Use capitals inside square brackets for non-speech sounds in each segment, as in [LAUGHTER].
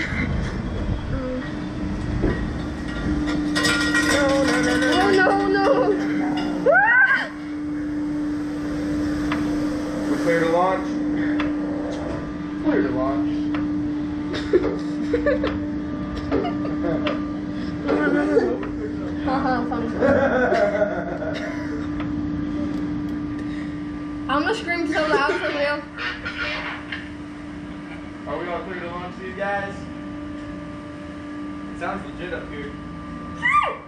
No, no, no, no. No, no. Clear to launch. Haha, funny. I'm gonna scream so loud for Leo. Are we all clear to launch these guys? It sounds legit up here. [LAUGHS]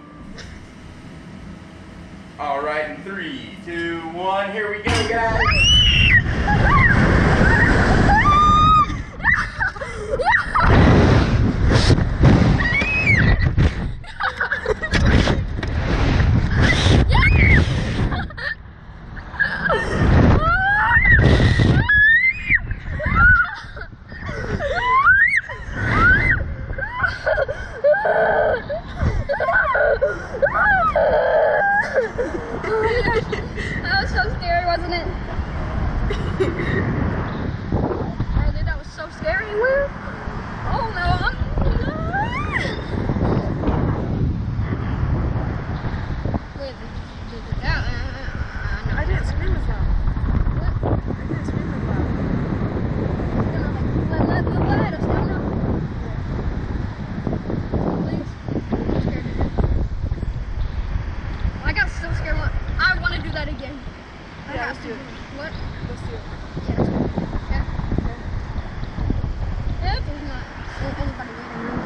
All right, in three, two, one, here we go, guys. [LAUGHS] That was so scary, wasn't it? [LAUGHS] oh, dude, that was so scary. Woo. Oh no, I'm. Wait, yeah, uh, no. I didn't scream as loud. What? I didn't scream as loud. No, no, like, let, let, let, let us know now. Please. I'm scared. I got so scared. What? I want to do that again. Yeah. Yeah. Yeah, there's not anybody waiting around,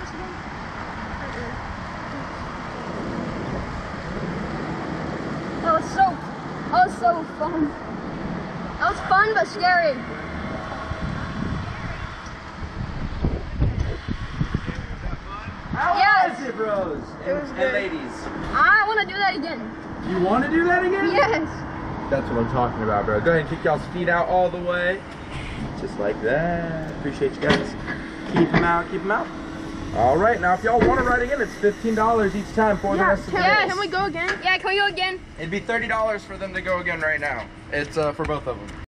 this again? That was so, that was so fun. That was fun but scary. How Yes. was it, bros? It was and, good. and ladies. I want to do that again. You want to do that again? Yes. That's what I'm talking about, bro. Go ahead and kick y'all's feet out all the way. Just like that. Appreciate you guys. Keep them out, keep them out. All right, now if y'all want to ride again, it's $15 each time for the Yeah, rest of the can, Yes. day. can we go again? Yeah, can we go again? It'd be $30 for them to go again right now. It's uh, for both of them.